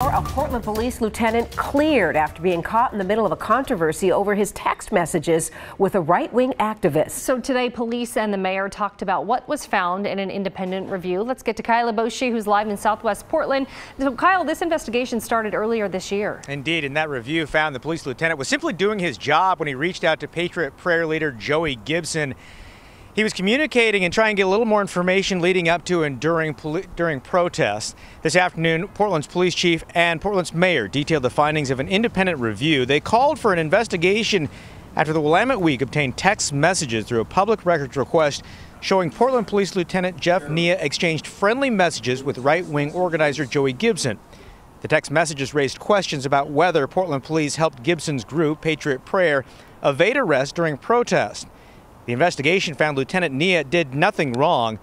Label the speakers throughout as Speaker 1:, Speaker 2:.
Speaker 1: A Portland police lieutenant cleared after being caught in the middle of a controversy over his text messages with a right wing activist.
Speaker 2: So today, police and the mayor talked about what was found in an independent review. Let's get to Kyle Iboshi, who's live in Southwest Portland. So, Kyle, this investigation started earlier this year.
Speaker 3: Indeed, and that review found the police lieutenant was simply doing his job when he reached out to Patriot Prayer leader Joey Gibson. He was communicating and trying to get a little more information leading up to and during during protests. This afternoon, Portland's police chief and Portland's mayor detailed the findings of an independent review. They called for an investigation after the Willamette Week obtained text messages through a public records request showing Portland Police Lieutenant Jeff Niiya exchanged friendly messages with right-wing organizer Joey Gibson. The text messages raised questions about whether Portland police helped Gibson's group, Patriot Prayer, evade arrest during protests. The investigation found Lieutenant Niiya did nothing wrong.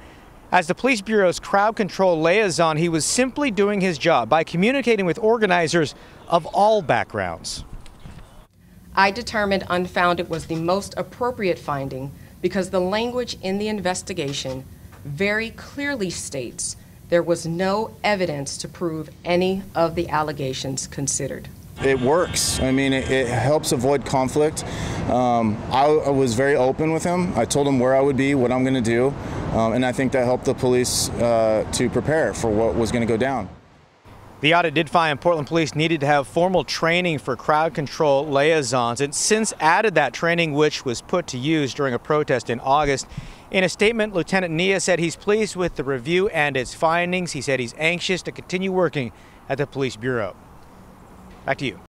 Speaker 3: As the police bureau's crowd control liaison, he was simply doing his job by communicating with organizers of all backgrounds.
Speaker 4: I determined unfounded was the most appropriate finding because the language in the investigation very clearly states there was no evidence to prove any of the allegations considered.
Speaker 5: It works. I mean, it, it helps avoid conflict. Um, I, I, was very open with him. I told him where I would be, what I'm going to do, um, and I think that helped the police uh, to prepare for what was going to go down.
Speaker 3: The audit did find Portland police needed to have formal training for crowd control liaisons and since added that training, which was put to use during a protest in August. In a statement, Lieutenant Niiya said he's pleased with the review and its findings. He said he's anxious to continue working at the police bureau. Back to you.